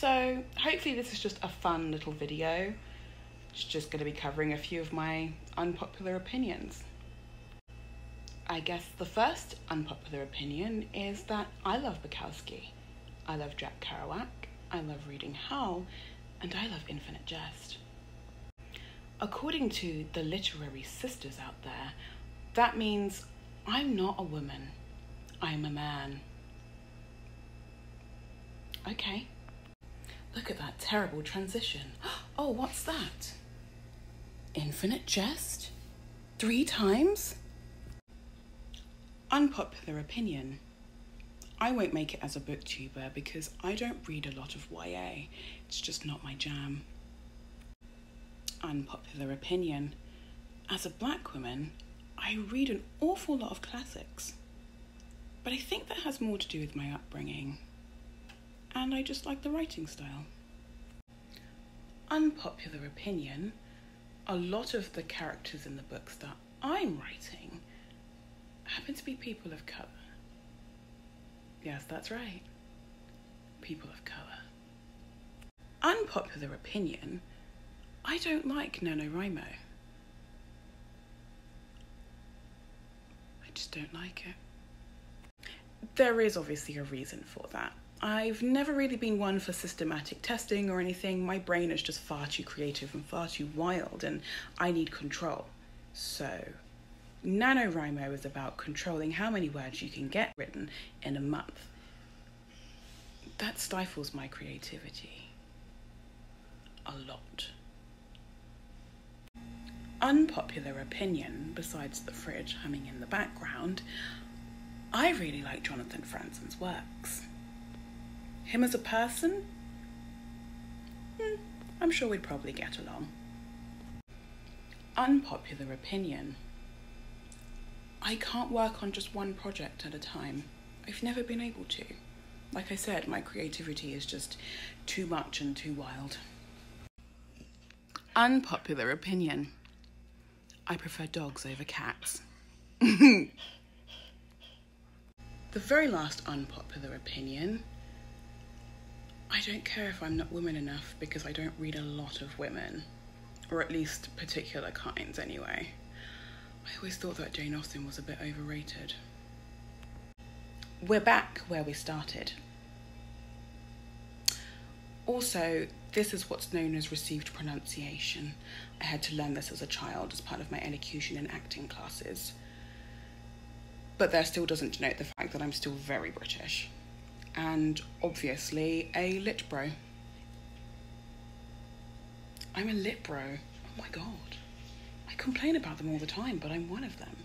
So, hopefully, this is just a fun little video. It's just going to be covering a few of my unpopular opinions. I guess the first unpopular opinion is that I love Bukowski. I love Jack Kerouac. I love reading Howl. And I love Infinite Jest. According to the literary sisters out there, that means I'm not a woman. I'm a man. Okay. Look at that terrible transition. Oh, what's that? Infinite Jest? Three times? Unpopular opinion. I won't make it as a booktuber because I don't read a lot of YA. It's just not my jam. Unpopular opinion. As a black woman, I read an awful lot of classics. But I think that has more to do with my upbringing. And I just like the writing style. Unpopular opinion. A lot of the characters in the books that I'm writing happen to be people of colour. Yes, that's right. People of colour. Unpopular opinion I don't like NaNoWriMo. I just don't like it. There is obviously a reason for that. I've never really been one for systematic testing or anything. My brain is just far too creative and far too wild, and I need control. So, NaNoWriMo is about controlling how many words you can get written in a month. That stifles my creativity a lot. Unpopular opinion, besides the fridge humming in the background, I really like Jonathan Franzen's works. Him as a person? Hmm, I'm sure we'd probably get along. Unpopular opinion. I can't work on just one project at a time. I've never been able to. Like I said, my creativity is just too much and too wild. Unpopular opinion. I prefer dogs over cats. the very last unpopular opinion. I don't care if I'm not woman enough because I don't read a lot of women, or at least particular kinds anyway. I always thought that Jane Austen was a bit overrated. We're back where we started. Also, this is what's known as received pronunciation. I had to learn this as a child as part of my elocution and acting classes. But that still doesn't denote the fact that I'm still very British. And obviously a lit bro. I'm a lit bro. Oh my god. I complain about them all the time, but I'm one of them.